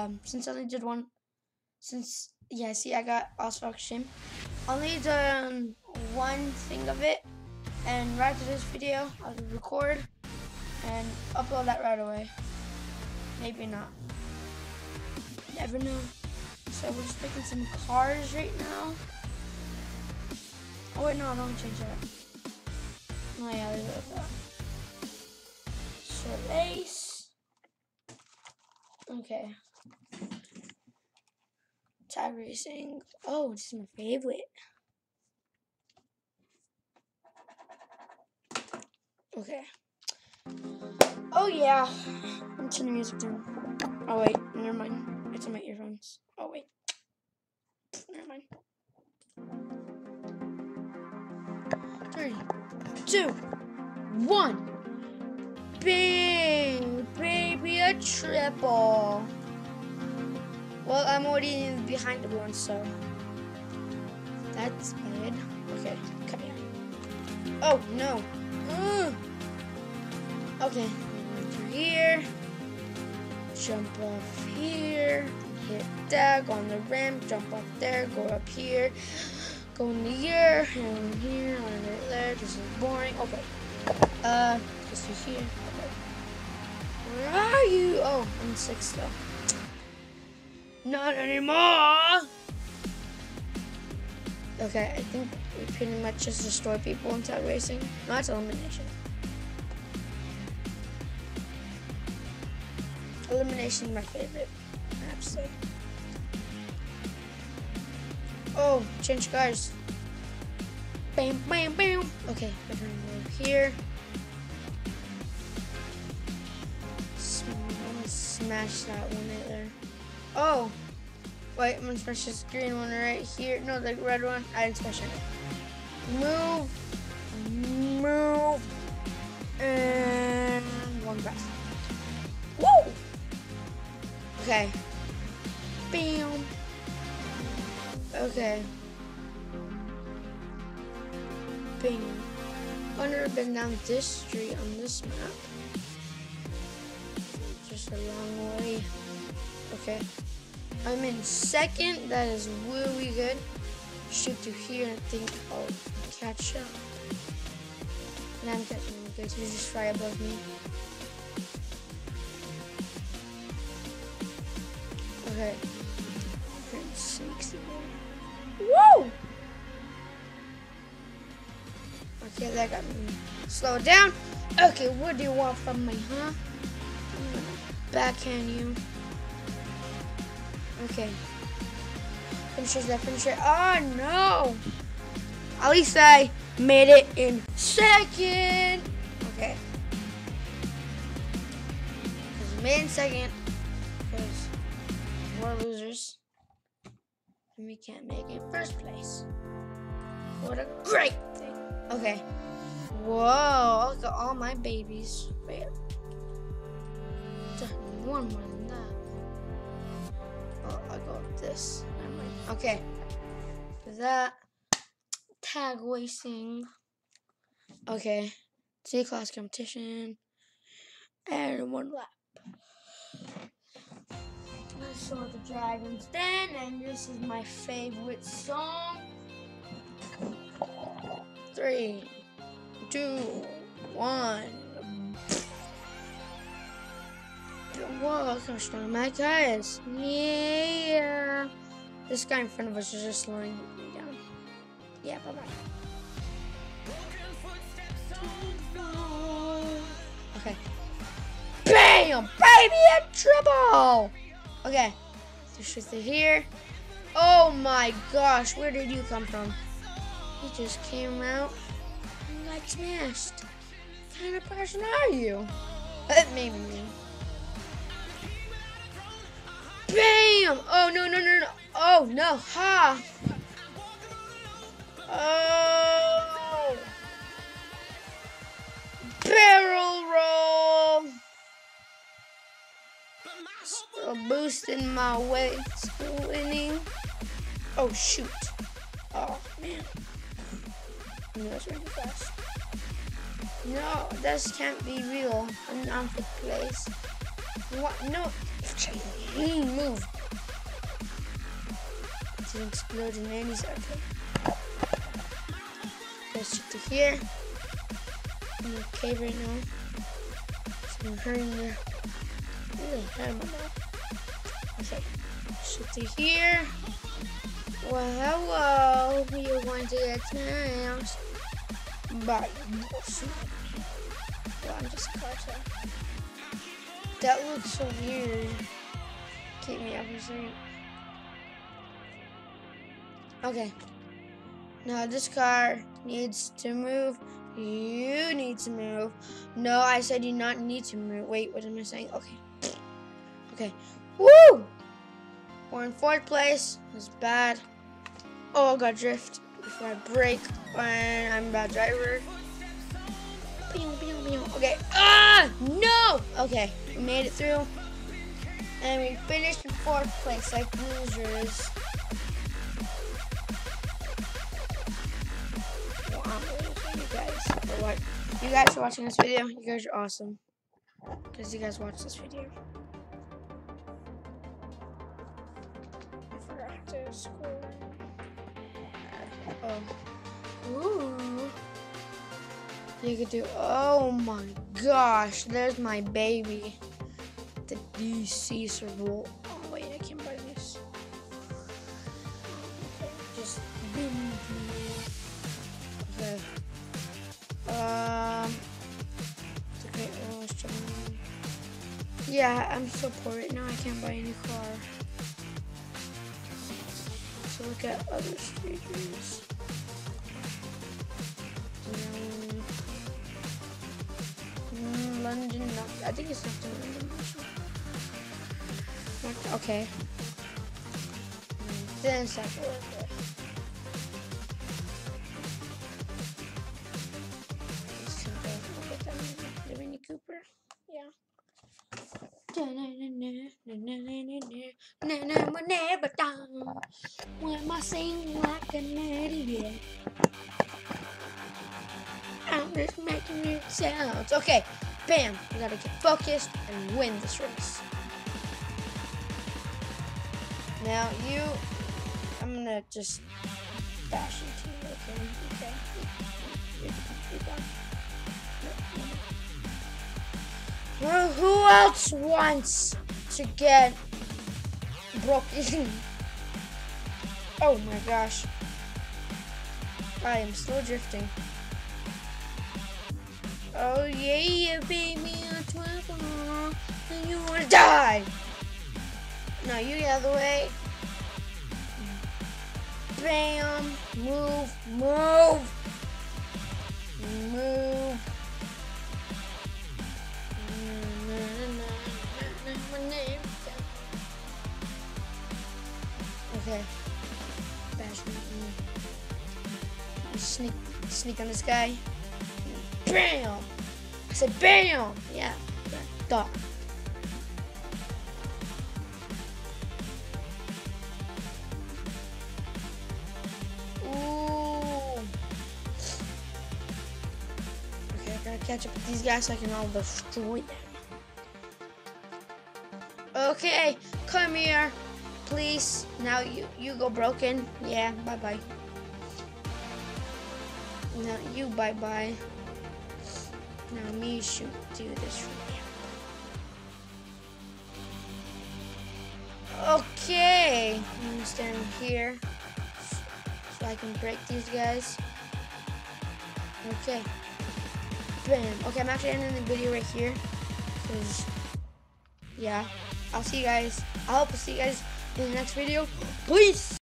um since I only did one. Since yeah, see, I got also shame. Only done one thing of it, and right after this video, I'll record and upload that right away. Maybe not. Never know. So we're just making some cars right now. Oh wait, no, I don't change that. Oh yeah, leave it like that. So lace. Okay. Tag racing. Oh, this is my favorite. Okay. Oh yeah. I'm turning music down. Oh wait, never mind. It's in my earphones. Oh wait. Never mind. Three, two, one. Bing! Baby, a triple. Well, I'm already behind everyone, so that's bad. Okay, come here. Oh no. Ugh. Okay, through here. Jump off here. Hit that. Go on the ramp. Jump up there. Go up here. Go in the here. And here. And right there. This is boring. Okay. Uh, just here. Okay. Where are you? Oh, I'm sick still. Not anymore. Okay, I think we pretty much just destroy people in tag racing. No, it's elimination. Elimination is my favorite. I. Oh, change cars. Bam, bam, bam. Okay, we're gonna move here. Smash that one right there. Oh, wait, I'm gonna smash this green one right here. No, the red one. I didn't it. Move, move, and one press. Woo! Okay. Bam. Okay. Bing. I've never been down this street on this map. Just a long way. Okay. I'm in second. That is really good. Shoot through here and I think I'll catch up. And I'm catching him because he's just right above me. Okay. Pretty sneaky. Woo! Okay, that got me. Slow down. Okay, what do you want from me, huh? I'm gonna backhand you. Okay. Finishes that finisher. Oh no! At least I made it in second. Okay. Because made in second. Because we're losers. And we can't make it first place. What a great thing. Okay. Whoa, look at all my babies. Wait. One more. Oh, I'll go with this. Okay. That, tag racing. Okay. C class competition. And one lap. Let's show the dragons then, and this is my favorite song. Three, two, one. Whoa, my guy. Yeah. This guy in front of us is just slowing me down. Yeah, bye bye. Okay. Bam! Baby, in trouble! Okay. Shoot through here. Oh my gosh, where did you come from? He just came out and got smashed. What kind of person are you? Maybe me. Bam! Oh no no no no! Oh no! Ha! Oh! Barrel roll! Still boosting my weight, winning. Oh shoot! Oh man! Know that's really fast. No, this can't be real. An unfit place. What? No. Move. An explode in any second. Let's check to here. I'm okay right now. So I'm. Really, I. Okay. Shift to here. Well, hello. You're going to get smashed. Bye. Well, I'm just Carter. That looks so weird. Keep me up asleep. Okay. Now this car needs to move. You need to move. No, I said you not need to move. Wait, what am I saying? Okay. Okay. Woo! We're in fourth place. It's bad. Oh, I got drift before I break. And I'm a bad driver. Okay. Ah! No! Okay. We made it through. And we finished in fourth place like losers. You guys for what you guys are watching this video. You guys are awesome. Because you guys watch this video. Oh. Ooh. You could do, oh my gosh, there's my baby. The DC servo. Yeah, I'm so poor right now. I can't buy any car. So look at other streamers. Mm, London, no, I think it's not London. Okay. Then second. Never done. When I sing like an idiot. I'm just making it sounds. Okay, bam. We gotta get focused and win this race. Now you, I'm gonna just bash into you. Okay, okay. Who else wants to get broken? oh my gosh. I am still drifting. Oh yeah, me on 12 uh-huh, and you wanna die! Now you the other way. Bam! Move! Move. Sneak, sneak on this guy. Bam! I said bam! Yeah. Duh. Ooh. Okay, I gotta catch up with these guys so I can all destroy them. Okay, come here, please. Now you you go broken. Yeah, bye bye. Now you bye bye. Now me should do this. Okay, I'm standing here so I can break these guys. Okay. Bam. Okay, I'm actually ending the video right here. Cause yeah. I'll see you guys. I hope to see you guys in the next video. Peace.